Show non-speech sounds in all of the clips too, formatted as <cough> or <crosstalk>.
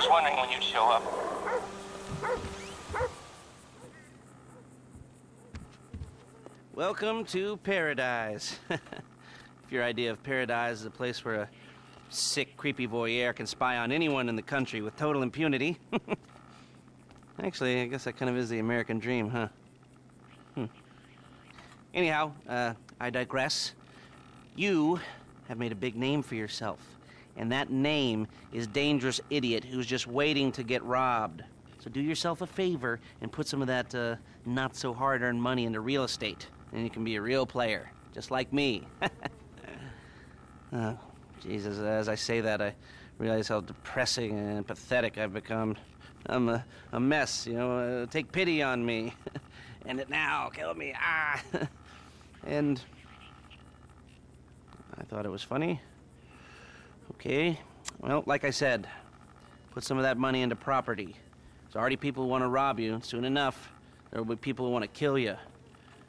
Was wondering when you'd show up. Welcome to paradise. <laughs> if your idea of paradise is a place where a sick, creepy voyeur can spy on anyone in the country with total impunity. <laughs> Actually, I guess that kind of is the American dream, huh? Hmm. Anyhow, uh, I digress. You have made a big name for yourself, and that name is Dangerous Idiot who's just waiting to get robbed. So do yourself a favor and put some of that uh, not so hard earned money into real estate, and you can be a real player, just like me. <laughs> oh, Jesus, as I say that, I realize how depressing and pathetic I've become. I'm a, a mess, you know. Uh, take pity on me. <laughs> End it now, kill me. Ah. <laughs> and I thought it was funny. Okay. Well, like I said, put some of that money into property. There's already people who want to rob you. Soon enough, there will be people who want to kill you.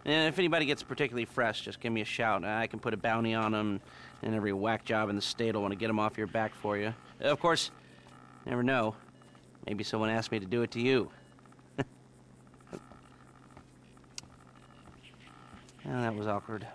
And if anybody gets particularly fresh, just give me a shout. I can put a bounty on them, and every whack job in the state will want to get them off your back for you. Of course, never know. Maybe someone asked me to do it to you. <laughs> well, that was awkward.